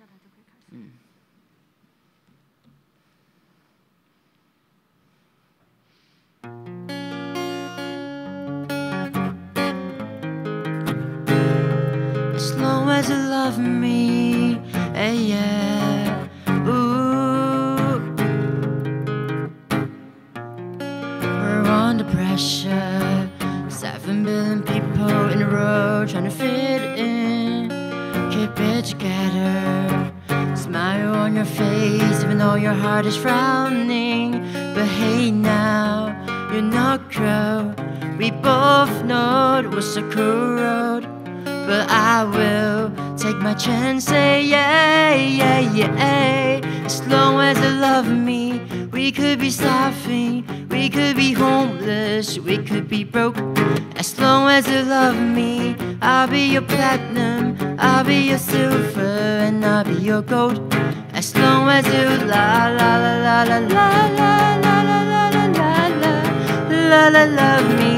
As long as you love me, eh, yeah. Ooh. We're under pressure. Seven billion people in a row trying to fit in. Keep it together. On your face, even though your heart is frowning. But hey, now you're not crow. We both know it was a cruel road. But I will take my chance, say yeah, yeah, yeah. As long as you love me, we could be starving, we could be homeless, we could be broke. As long as you love me, I'll be your platinum, I'll be your silver, and I'll be your gold. As long as you la la la la la la la la la la la la la la love me.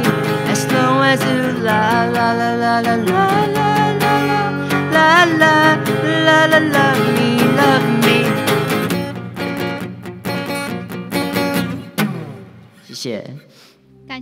As long as you la la la la la la la la la la la la love me, love me。谢谢。感